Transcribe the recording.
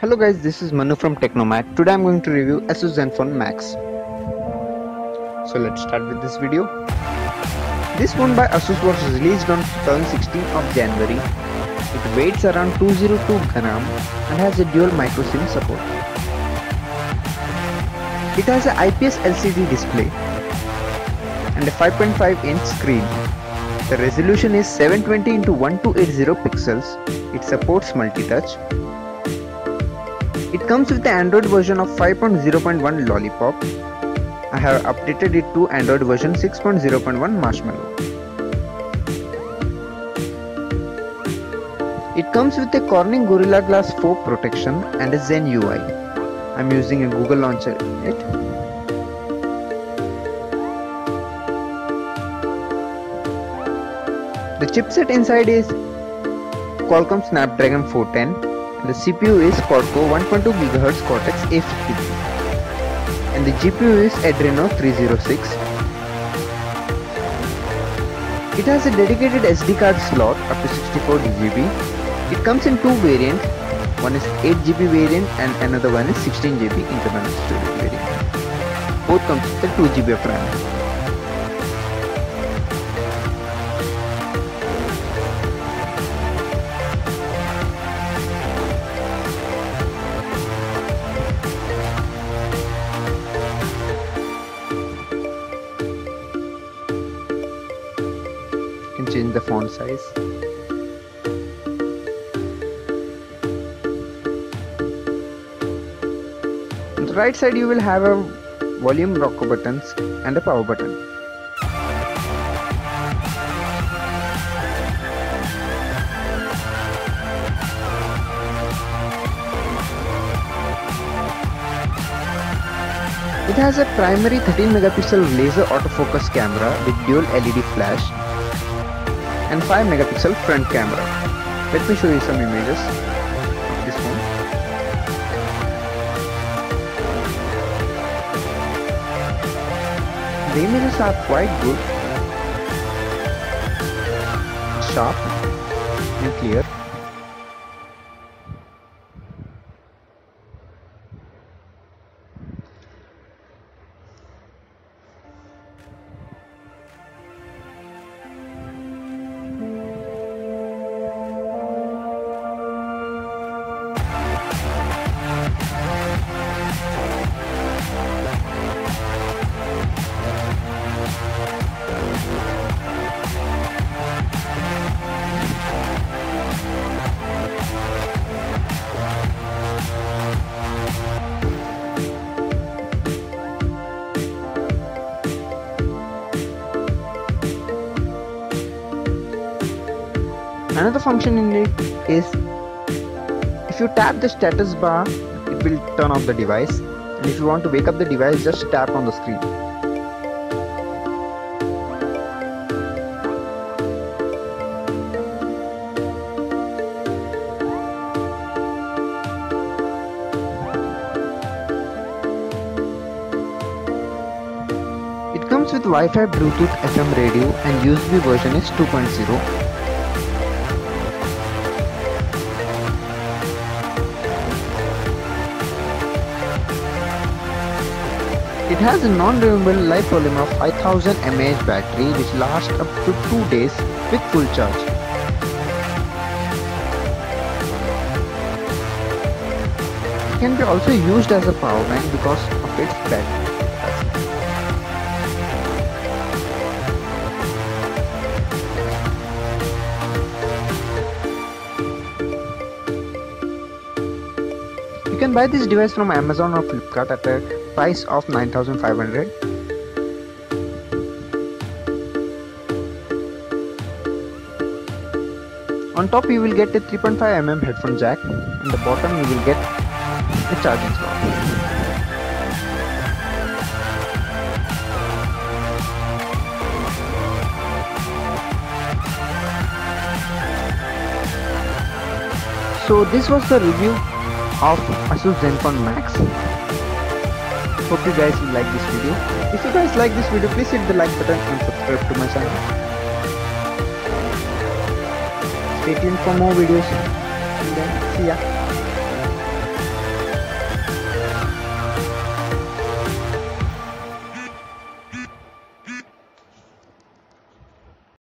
Hello guys, this is Manu from Technomac. Today I'm going to review Asus Zenfone Max. So let's start with this video. This phone by Asus was released on 2016 of January. It weighs around 202 gram and has a dual micro SIM support. It has an IPS LCD display and a 5.5 inch screen. The resolution is 720 x 1280 pixels. It supports multi-touch it comes with the Android version of 5.0.1 Lollipop. I have updated it to Android version 6.0.1 Marshmallow. It comes with a Corning Gorilla Glass 4 protection and a Zen UI. I'm using a Google Launcher in it. The chipset inside is Qualcomm Snapdragon 410 the CPU is Quad-Core 1.2 GHz Cortex A53 and the GPU is Adreno 306. It has a dedicated SD card slot up to 64 GB. It comes in two variants, one is 8 GB variant and another one is 16 GB internal storage variant. Both comes with a 2 GB of RAM. Change the font size. On the right side you will have a volume rocker buttons and a power button. It has a primary 13 megapixel laser autofocus camera with dual LED flash and 5 megapixel front camera. Let me show you some images this phone. The images are quite good, sharp and clear. Another function in it is if you tap the status bar, it will turn off the device. And if you want to wake up the device, just tap on the screen. It comes with Wi-Fi, Bluetooth, FM radio and USB version is 2.0 It has a non-removable life volume of 5000 mAh battery which lasts up to 2 days with full charge. It can be also used as a power bank because of its battery. You can buy this device from Amazon or Flipkart at a price of 9500 on top you will get a 3.5mm headphone jack. And the bottom you will get a charging slot. So this was the review of Asus Zenfone Max Hope you guys will like this video. If you guys like this video, please hit the like button and subscribe to my channel. Stay tuned for more videos. And then, see ya.